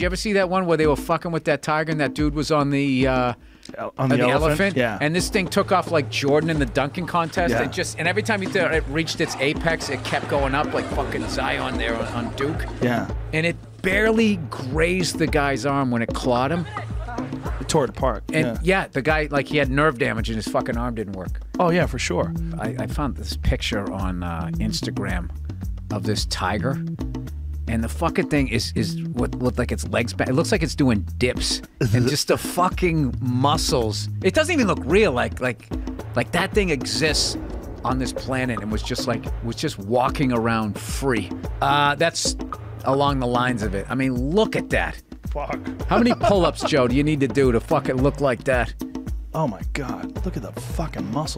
Did you ever see that one where they were fucking with that tiger and that dude was on the uh, on the, uh, elephant? Yeah. And this thing took off like Jordan in the dunking contest. Yeah. It just and every time you thought it reached its apex, it kept going up like fucking Zion there on, on Duke. yeah. And it barely grazed the guy's arm when it clawed him. It tore it apart. And yeah. yeah, the guy like he had nerve damage and his fucking arm didn't work. Oh yeah, for sure. I, I found this picture on uh, Instagram of this tiger, and the fucking thing is is what looked like its legs back. It looks like it's doing dips, and just the fucking muscles. It doesn't even look real. Like like like that thing exists on this planet and was just like was just walking around free. Uh, that's along the lines of it. I mean, look at that. Fuck. How many pull-ups, Joe, do you need to do to fucking look like that? Oh my god. Look at the fucking muscles.